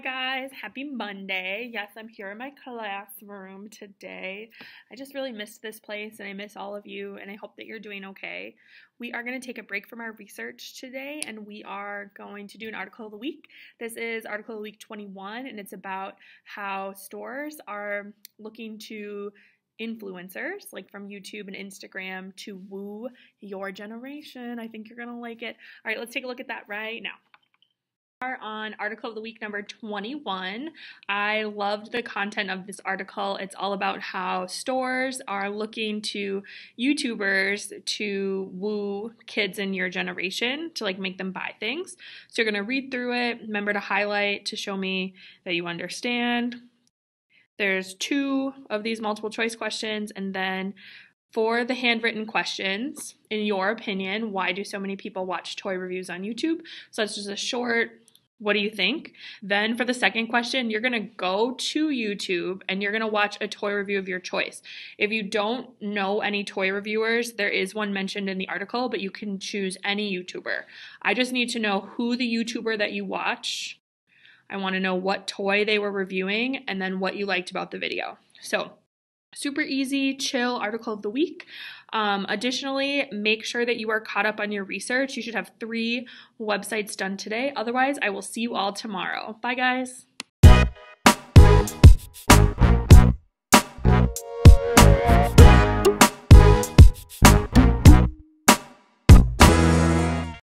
guys. Happy Monday. Yes, I'm here in my classroom today. I just really missed this place and I miss all of you, and I hope that you're doing okay. We are going to take a break from our research today and we are going to do an article of the week. This is article of the week 21, and it's about how stores are looking to influencers like from YouTube and Instagram to woo your generation. I think you're going to like it. All right, let's take a look at that right now are on article of the week number 21. I loved the content of this article. It's all about how stores are looking to YouTubers to woo kids in your generation to like make them buy things. So you're going to read through it. Remember to highlight to show me that you understand. There's two of these multiple choice questions and then for the handwritten questions, in your opinion, why do so many people watch toy reviews on YouTube? So that's just a short what do you think? Then for the second question, you're going to go to YouTube and you're going to watch a toy review of your choice. If you don't know any toy reviewers, there is one mentioned in the article, but you can choose any YouTuber. I just need to know who the YouTuber that you watch. I want to know what toy they were reviewing and then what you liked about the video. So, super easy, chill article of the week. Um, additionally, make sure that you are caught up on your research. You should have three websites done today. Otherwise, I will see you all tomorrow. Bye, guys.